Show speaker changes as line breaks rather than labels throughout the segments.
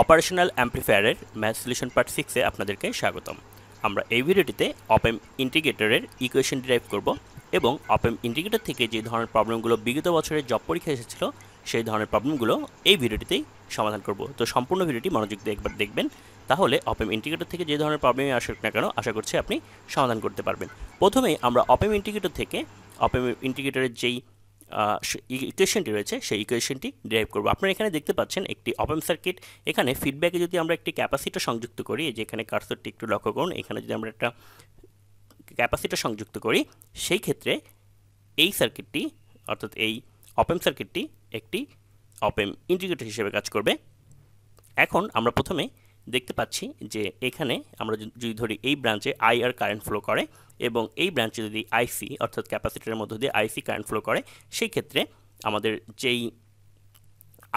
Operational অ্যাম্প্লিফায়ারের math solution part সিক্সে আপনাদেরকে স্বাগতম। আমরা এই ভিডিওটিতে অপেম ইন্টিগ্রেটরের ইকুয়েশন ডিরাইভ করব এবং অপেম ইন্টিগ্রেটর থেকে যে ধরনের প্রবলেমগুলো বিগত বছরের জব পরীক্ষা এসেছিল, সেই ধরনের প্রবলেমগুলো এই ভিডিওটিতেই সমাধান করব। তো সম্পূর্ণ ভিডিওটি মনোযোগ দিয়ে একবার দেখবেন, তাহলে অপেম ইন্টিগ্রেটর থেকে যে ধরনের প্রবলেমই আসুক না কেন, আশা করছি আপনি সমাধান করতে পারবেন। প্রথমেই আমরা অপেম ইন্টিগ্রেটর থেকে অপেম ইন্টিগ্রেটরের যেই ইকুয়েশনটি রয়েছে, সেই ইকুয়েশনটি ড্রাইভ করব। আপনারা এখানে দেখতে পাচ্ছেন একটি অপেম সার্কিট এখানে ফিডব্যাকে যদি আমরা একটি ক্যাপাসিটার সংযুক্ত করি যে এখানে কার্সরটি একটু লক্ষ্য করুন, এখানে যদি আমরা একটা ক্যাপাসিটার সংযুক্ত করি, সেই ক্ষেত্রে এই সার্কিটটি অর্থাৎ এই অপেম সার্কিটটি একটি অপেম ইন্টিগ্রেটর হিসেবে কাজ করবে। এখন আমরা প্রথমে দেখতে পাচ্ছি যে এখানে আমরা যদি ধরি এই ব্রাঞ্চে আই আর কারেন্ট ফ্লো করে এবং এই ব্রাঞ্চে যদি আইসি অর্থাৎ ক্যাপাসিটারের মধ্য দিয়ে আইসি কারেন্ট ফ্লো করে, সেই ক্ষেত্রে আমাদের যেই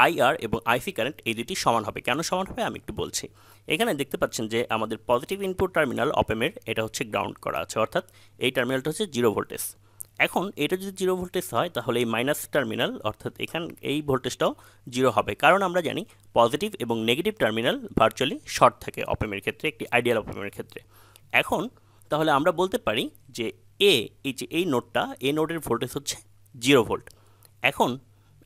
আইআর এবং আইসি কারেন্ট এই দুটি সমান হবে। কেন সমান হবে? আমি একটু বলছি। এখানে দেখতে পাচ্ছেন যে আমাদের পজিটিভ ইনপুট টার্মিনাল অপেমের এটা হচ্ছে গ্রাউন্ড করা আছে, অর্থাৎ এই টার্মিনালটা হচ্ছে জিরো ভোল্টেজ এখন এটা যদি জিরো ভোল্টেজ হয়, তাহলে এই মাইনাস টার্মিনাল অর্থাৎ এখান, এই ভোল্টেজটাও জিরো হবে। কারণ আমরা জানি পজিটিভ এবং নেগেটিভ টার্মিনাল ভার্চুয়ালি শর্ট থাকে অপেমের ক্ষেত্রে, একটি আইডিয়াল অপেমের ক্ষেত্রে। এখন তাহলে আমরা বলতে পারি যে এ এই যে এই নোটটা এ নোটের ভোল্টেজ হচ্ছে জিরো ভোল্ট এখন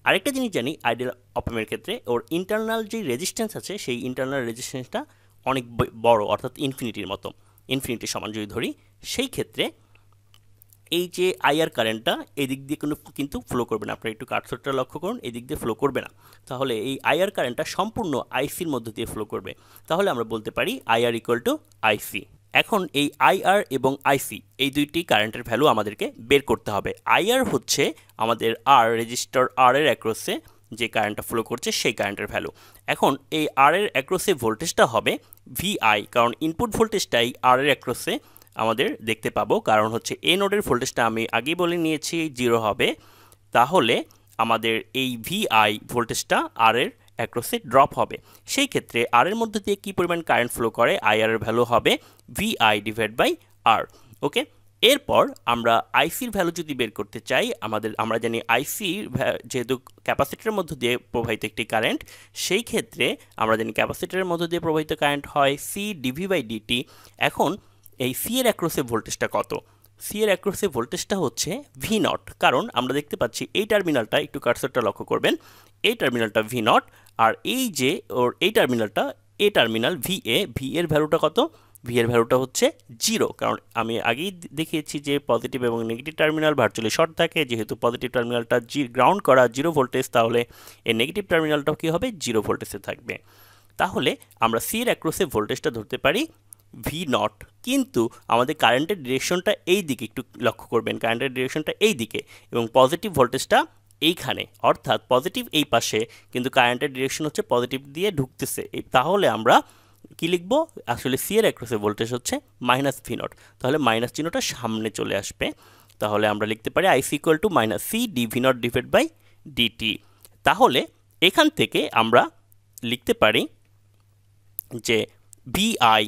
আরেকটা জিনিস জানি আইডিয়াল অপেমের ক্ষেত্রে, ওর ইন্টারনাল যে রেজিস্ট্যান্স আছে, সেই ইন্টারনাল রেজিস্ট্যান্সটা অনেক বড়, অর্থাৎ ইনফিনিটির মতো। ইনফিনিটির সমান যদি ধরি, সেই ক্ষেত্রে এই যে আইআর কারেন্টটা এদিক দিয়ে কোনো কিন্তু ফ্লো করবে না। আপনারা একটু কাটসরটা লক্ষ্য করুন, এদিক দিয়ে ফ্লো করবে না। তাহলে এই আইআর কারেন্টটা সম্পূর্ণ আইসির মধ্য দিয়ে ফ্লো করবে। তাহলে আমরা বলতে পারি আইআর ইকুয়াল টু আইসি এখন এই আইআর এবং আইসি এই দুইটি কারেন্টের ভ্যালু আমাদেরকে বের করতে হবে। আইআর হচ্ছে আমাদের আর রেজিস্টার আর এর অ্যাক্রসে যে কারেন্টটা ফ্লো করছে, সেই কারেন্টের ভ্যালু এখন এই আর এর অ্যাক্রসে ভোল্টেজটা হবে ভিআই কারণ ইনপুট ভোল্টেজটাই আর এর অ্যাক্রসে আমাদের দেখতে পাবো। কারণ হচ্ছে এ নোডের ভোল্টেজটা আমি আগেই বলে নিয়েছি, জিরো হবে। তাহলে আমাদের এই ভিআই ভোল্টেজটা আর এর অ্যাক্রসে ড্রপ হবে। সেই ক্ষেত্রে আর এর মধ্যে দিয়ে কী পরিমাণ কারেন্ট ফ্লো করে? আই আর এর ভ্যালু হবে VI divide by R okay এরপর আমরা আইসির ভ্যালু যদি বের করতে চাই, আমাদের, আমরা জানি আইসির যেহেতু ক্যাপাসিটারের মধ্য দিয়ে প্রবাহিত একটি কারেন্ট সেই ক্ষেত্রে আমরা জানি ক্যাপাসিটারের মধ্য দিয়ে প্রবাহিত কারেন্ট হয় সি ডিভি বাই ডিটি এখন এই সি এর অ্যাক্রসে ভোল্টেজটা কত? সি এর অ্যাক্রসে ভোল্টেজটা হচ্ছে ভি নট কারণ আমরা দেখতে পাচ্ছি এই টার্মিনালটা, একটু কার্সারটা লক্ষ্য করবেন, এই টার্মিনালটা ভি নট আর এই যে ওর, এই টার্মিনালটা, এ টার্মিনাল ভি এ ভি এর ভ্যালুটা কত? ভি এর ভ্যালুটা হচ্ছে জিরো, কারণ আমি আগেই দেখিয়েছি যে পজিটিভ এবং নেগেটিভ টার্মিনাল ভার্চুয়ালি শর্ট থাকে, যেহেতু পজিটিভ টার্মিনালটা জি, গ্রাউন্ড করা জিরো ভোল্টেজ, তাহলে এই নেগেটিভ টার্মিনালটাও কী হবে? জিরো ভোল্টেজে থাকবে। তাহলে আমরা সি এর অ্যাক্রসে ভোল্টেজটা ধরতে পারি ভি নট কিন্তু আমাদের কারেন্টের ডিরেকশনটা এই দিকে, একটু লক্ষ্য করবেন কারেন্টের ডিরেকশনটা এই দিকে এবং পজিটিভ ভোল্টেজটা এইখানে। অর্থাৎ পজিটিভ এই পাশে, কিন্তু কারেন্টের ডিরেকশন হচ্ছে পজিটিভ দিয়ে ঢুকতেছে। তাহলে আমরা কী লিখব? আসলে সি এর অ্যাক্রসে ভোল্টেজ হচ্ছে মাইনাস ভি নট তাহলে মাইনাস চিহ্নটা সামনে চলে আসবে। তাহলে আমরা লিখতে পারি I C equal to minus C D V naught divide by D T তাহলে এখান থেকে আমরা লিখতে পারি যে V I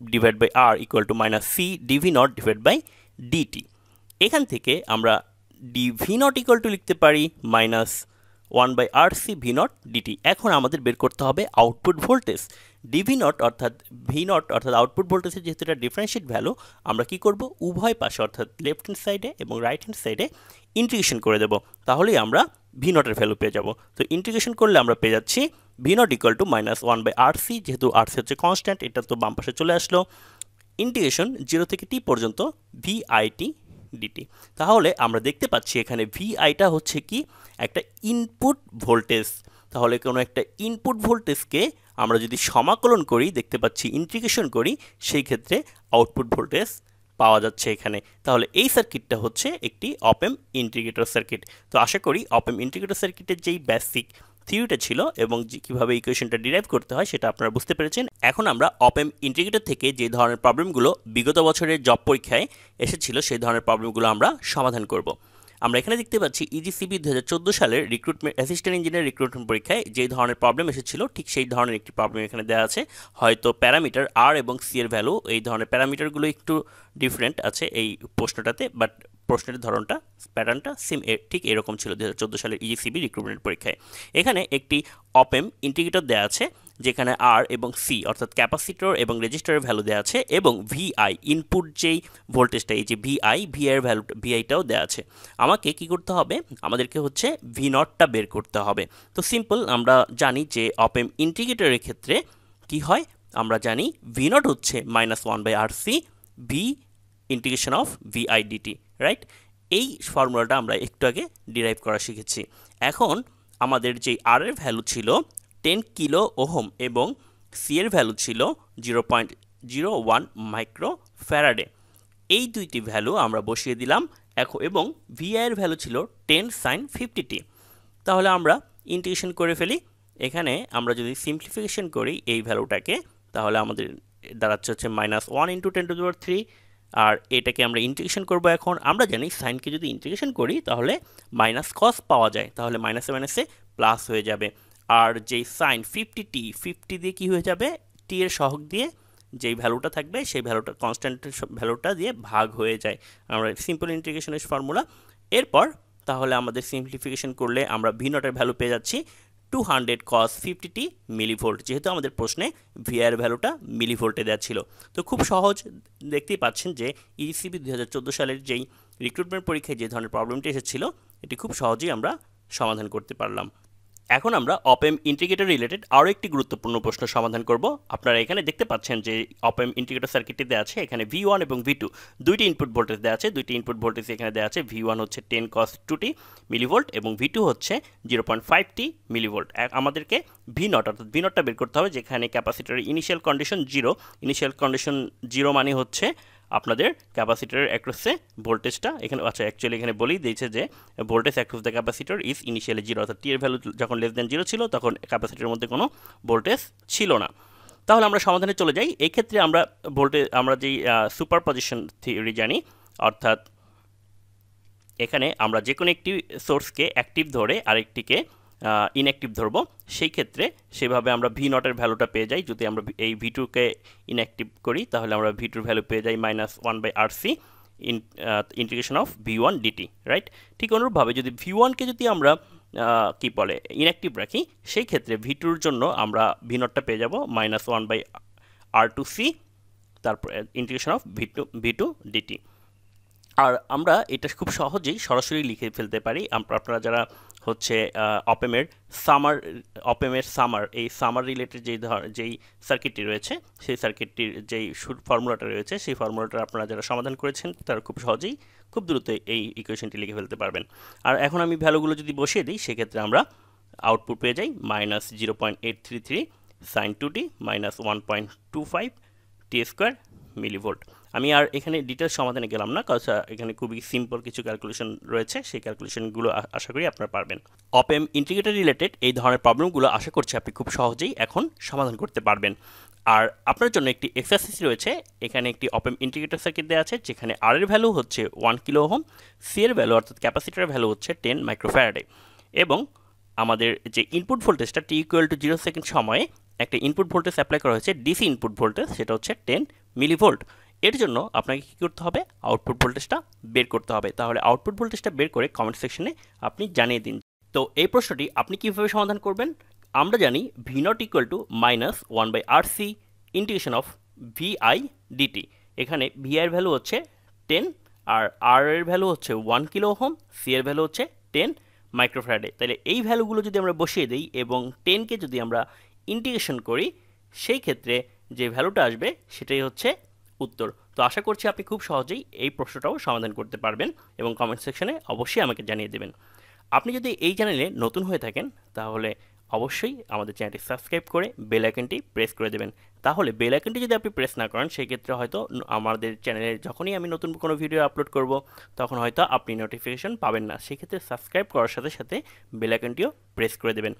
divide by R equal to minus C D V naught divide by D T এখান থেকে আমরা D V naught equal to লিখতে পারি minus one by R C V naught D T এখন আমাদের বের করতে হবে output voltage D V naught অর্থাৎ ভি নট অর্থাৎ আউটপুট ভোল্টেজের যেহেতু এটা ডিফারেন্সিয়েট ভ্যালু আমরা কি করব? উভয় পাশে অর্থাৎ লেফট হ্যান্ড সাইডে এবং রাইট হ্যান্ড সাইডে ইন্টিগ্রেশন করে দেব। তাহলেই আমরা ভি নটের ভ্যালু পেয়ে যাব। তো ইন্টিগ্রেশন করলে আমরা পেয়ে যাচ্ছি V naught equal to minus one by R C যেহেতু আর সি হচ্ছে কনস্ট্যান্ট এটা তো বাম পাশে চলে আসলো। ইন্টিগ্রেশন জিরো থেকে টি পর্যন্ত ভি আইটি ডিটি তাহলে আমরা দেখতে পাচ্ছি এখানে ভি আইটা হচ্ছে কি? একটা ইনপুট ভোল্টেজ তাহলে কোনো একটা ইনপুট ভোল্টেজকে আমরা যদি সমাকলন করি, দেখতে পাচ্ছি ইন্টিগ্রেশন করি, সেই ক্ষেত্রে আউটপুট ভোল্টেজ পাওয়া যাচ্ছে এখানে। তাহলে এই সার্কিটটা হচ্ছে একটি অপেম ইন্টিগ্রেটর সার্কিট তো আশা করি অপেম ইন্টিগ্রেটর সার্কিটের যেই বেসিক থিওরিটা ছিল এবং কীভাবে ইকুয়েশনটা ডিরাইভ করতে হয় সেটা আপনারা বুঝতে পেরেছেন। এখন আমরা অপেম ইন্টিগ্রেটর থেকে যে ধরনের প্রবলেমগুলো বিগত বছরের জব পরীক্ষায় এসেছিল সেই ধরনের প্রবলেমগুলো আমরা সমাধান করব। আমরা এখানে দেখতে পাচ্ছি ইজিসিবি দু হাজার চোদ্দ সালের রিক্রুটমেন্ট অ্যাসিস্ট্যান্ট ইঞ্জিনিয়ার রিক্রুটমেন্ট পরীক্ষায় যে ধরনের প্রবলেম এসেছিল, ঠিক সেই ধরনের একটি প্রবলেম এখানে দেওয়া আছে। হয়তো প্যারামিটার আর এবং সি এর ভ্যালু এই ধরনের প্যারামিটারগুলো একটু ডিফারেন্ট আছে এই প্রশ্নটাতে বাট প্রশ্নের ধরনটা প্যাটার্নটা সেম ঠিক এরকম ছিল দু হাজার চোদ্দ সালের ইজিসিবি রিক্রুটমেন্ট পরীক্ষায়। এখানে একটি অপেম ইন্টিগ্রেটর দেওয়া আছে যেখানে আর এবং সি অর্থাৎ ক্যাপাসিটর এবং রেজিস্টারের ভ্যালু দেওয়া আছে, এবং ভিআই ইনপুট যেই ভোল্টেজটা এই যে ভিআই ভিআই এর ভ্যালু ভিআইটাও দেওয়া আছে। আমাকে কি করতে হবে? আমাদেরকে হচ্ছে ভি নটটা বের করতে হবে। তো সিম্পল আমরা জানি যে অপেম ইন্টিগ্রেটরের ক্ষেত্রে কি হয়? আমরা জানি ভি নট হচ্ছে minus one by R C V integration of V I D T right এই ফর্মুলাটা আমরা একটু আগে ডিরাইভ করা শিখেছি। এখন আমাদের যে আর এর ভ্যালু ছিল টেন কিলো ওহম এবং সি এর ভ্যালু ছিল zero point zero one micro farad এই দুইটি ভ্যালু আমরা বসিয়ে দিলাম এখন এবং ভিআই এর ভ্যালু ছিল টেন সাইন ফিফটিটি তাহলে আমরা ইন্টিগ্রেশন করে ফেলি। এখানে আমরা যদি সিম্পলিফিকেশন করি এই ভ্যালুটাকে তাহলে আমাদের দাঁড়াচ্ছে হচ্ছে minus one into ten to দেওয়ার থ্রি আর এটাকে আমরা ইন্টিগ্রেশন করব এখন। আমরা জানি সাইনকে যদি ইন্টিগ্রেশন করি, তাহলে মাইনাস কস পাওয়া যায়। তাহলে মাইনাসে মাইনাসে প্লাস হয়ে যাবে। আর যেই সাইন ফিফটি টি ফিফটি দিয়ে কী হয়ে যাবে? টি এর সহগ দিয়ে যেই ভ্যালুটা থাকবে, সেই ভ্যালুটা কনস্ট্যান্ট ভ্যালুটা দিয়ে ভাগ হয়ে যায়। আমরা সিম্পল ইন্টিগ্রেশনের ফর্মুলা এরপর তাহলে আমাদের সিম্পলিফিকেশন করলে আমরা ভি নটের ভ্যালু পেয়ে যাচ্ছি two hundred cos fifty T millivolt যেহেতু আমাদের প্রশ্নে ভিআর ভ্যালুটা মিলিভোল্টে দেওয়া ছিল। তো খুব সহজ দেখতেই পাচ্ছেন যে ইসিবি দু হাজার চোদ্দ সালের যেই রিক্রুটমেন্ট পরীক্ষায় যে ধরনের প্রবলেমটি এসেছিল, এটি খুব সহজেই আমরা সমাধান করতে পারলাম। এখন আমরা অপেম ইন্টিগ্রেটর রিলেটেড আরও একটি গুরুত্বপূর্ণ প্রশ্ন সমাধান করব। আপনারা এখানে দেখতে পাচ্ছেন যে অপেম ইন্টিগ্রেটর সার্কিটটিতে আছে, এখানে ভি ওয়ান এবং ভি টু দুইটি ইনপুট ভোল্টেজ দেওয়া আছে, দুইটি ইনপুট ভোল্টেজ এখানে দেওয়া আছে ভি ওয়ান হচ্ছে ten cos two T millivolt এবং ভি টু হচ্ছে zero point five T millivolt আমাদেরকে ভি নট অর্থাৎ ভি নটটা বের করতে হবে, যেখানে ক্যাপাসিটারের initial condition zero initial condition zero মানে হচ্ছে আপনাদের ক্যাপাসিটারের অ্যাক্রসে ভোল্টেজটা এখানে আচ্ছা অ্যাকচুয়ালি এখানে বলেই দিয়েছে যে voltage across the capacitor is initially zero অর্থাৎ টি এর ভ্যালু যখন লেস দেন জিরো ছিল, তখন ক্যাপাসিটারের মধ্যে কোনো ভোল্টেজ ছিল না। তাহলে আমরা সমাধানে চলে যাই। এই ক্ষেত্রে আমরা ভোল্টেজ, আমরা যেই সুপার পজিশন থিওরি জানি, অর্থাৎ এখানে আমরা যে কোনো একটি সোর্সকে অ্যাক্টিভ ধরে আরেকটিকে ইনঅ্যাক্টিভ ধরব, সেই ক্ষেত্রে সেভাবে আমরা ভি নটের ভ্যালুটা পেয়ে যাই। যদি আমরা এই ভি টুকে ইনঅ্যাক্টিভ করি, তাহলে আমরা ভি টুর ভ্যালু পেয়ে যাই minus one by R C in integration of V one D T right ঠিক অনুরূপভাবে যদি ভি ওয়ানকে যদি আমরা কি বলে ইনঅ্যাক্টিভ রাখি, সেই ক্ষেত্রে ভি টুর জন্য আমরা ভি নটটা পেয়ে যাব minus one by R two C তারপর integration of V two V two D T আর আমরা এটা খুব সহজেই সরাসরি লিখে ফেলতে পারি। আপনারা যারা হচ্ছে অপেমের সামার অপেমের সামার এই সামার রিলেটেড যেই ধর, যেই সার্কিটটি রয়েছে, সেই সার্কিটটির যেই ফর্মুলাটা রয়েছে, সেই ফর্মুলাটা আপনারা যারা সমাধান করেছেন, তারা খুব সহজেই খুব দ্রুত এই ইকুয়েশনটি লিখে ফেলতে পারবেন। আর এখন আমি ভ্যালুগুলো যদি বসিয়ে দিই, সেক্ষেত্রে আমরা আউটপুট পেয়ে যাই minus zero point eight three three sine two T minus one point two five T square millivolt আমি আর এখানে ডিটেলস সমাধানে গেলাম না, কারণ এখানে খুবই সিম্পল কিছু ক্যালকুলেশন রয়েছে, সেই ক্যালকুলেশনগুলো আশা করি আপনারা পারবেন। অপেম ইন্টিগ্রেটেড রিলেটেড এই ধরনের প্রবলেমগুলো আশা করছি আপনি খুব সহজেই এখন সমাধান করতে পারবেন। আর আপনার জন্য একটি এক্সারসাইজ রয়েছে, এখানে একটি অপেম ইন্টিগ্রেটর সার্কিট দেওয়া আছে, যেখানে আর এর ভ্যালু হচ্ছে ওয়ান কিলো হোম সি এর ভ্যালু অর্থাৎ ক্যাপাসিটারের ভ্যালু হচ্ছে টেন মাইক্রোফ্যারাডে এবং আমাদের যে ইনপুট ভোল্টেজটা T equal to zero second সময়ে একটা ইনপুট ভোল্টেজ অ্যাপ্লাই করা হয়েছে ডিসি ইনপুট ভোল্টেজ সেটা হচ্ছে টেন মিলিভোল্ট এর জন্য আপনাকে কী করতে হবে? আউটপুট ভোল্টেজটা বের করতে হবে। তাহলে আউটপুট ভোল্টেজটা বের করে কমেন্ট সেকশনে আপনি জানিয়ে দিন। তো এই প্রশ্নটি আপনি কীভাবে সমাধান করবেন? আমরা জানি V naught equal to minus one by R C integration of VI DT এখানে ভিআই এর ভ্যালু হচ্ছে টেন আর আর এর ভ্যালু হচ্ছে ওয়ান কিলো হোম সি এর ভ্যালু হচ্ছে টেন মাইক্রোফ্রাইডে তাহলে এই ভ্যালুগুলো যদি আমরা বসিয়ে দিই এবং টেনকে যদি আমরা ইন্টিগ্রেশন করি, সেই ক্ষেত্রে যে ভ্যালুটা আসবে সেটাই হচ্ছে উত্তর। তো আশা করছি আপনি খুব সহজেই এই প্রশ্নটাও সমাধান করতে পারবেন এবং কমেন্ট সেকশনে অবশ্যই আমাকে জানিয়ে দেবেন। আপনি যদি এই চ্যানেলে নতুন হয়ে থাকেন, তাহলে অবশ্যই আমাদের চ্যানেলটি সাবস্ক্রাইব করে বেল আইকনটি প্রেস করে দেবেন। তাহলে বেল আইকনটি যদি আপনি প্রেস না করেন সেই ক্ষেত্রে হয়তো আমাদের চ্যানেলে যখনই আমি নতুন কোনো ভিডিও আপলোড করব, তখন হয়তো আপনি নোটিফিকেশন পাবেন না। সেক্ষেত্রে সাবস্ক্রাইব করার সাথে সাথে বেল আইকনটিও প্রেস করে দেবেন।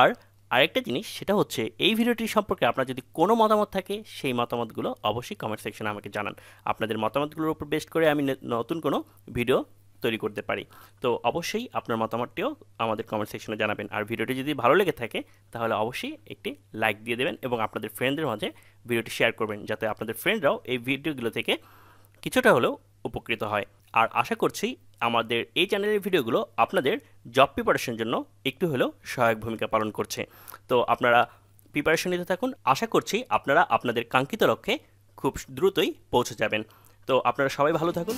আর আরেকটা জিনিস, সেটা হচ্ছে এই ভিডিওটি সম্পর্কে আপনার যদি কোনো মতামত থাকে, সেই মতামতগুলো অবশ্যই কমেন্ট সেকশনে আমাকে জানান। আপনাদের মতামতগুলোর উপর বেস্ট করে আমি নতুন কোনো ভিডিও তৈরি করতে পারি। তো অবশ্যই আপনার মতামতটিও আমাদের কমেন্ট সেকশনে জানাবেন। আর ভিডিওটি যদি ভালো লেগে থাকে, তাহলে অবশ্যই একটি লাইক দিয়ে দেবেন এবং আপনাদের ফ্রেন্ডদের মাঝে ভিডিওটি শেয়ার করবেন, যাতে আপনাদের ফ্রেন্ডরাও এই ভিডিওগুলো থেকে কিছুটা হলেও উপকৃত হয়। আর আশা করছি আমাদের এই চ্যানেলের ভিডিওগুলো আপনাদের জব প্রিপারেশনের জন্য একটু হলেও সহায়ক ভূমিকা পালন করছে। তো আপনারা প্রিপারেশন নিতে থাকুন। আশা করছি আপনারা আপনাদের কাঙ্ক্ষিত লক্ষ্যে খুব দ্রুতই পৌঁছে যাবেন। তো আপনারা সবাই ভালো থাকুন।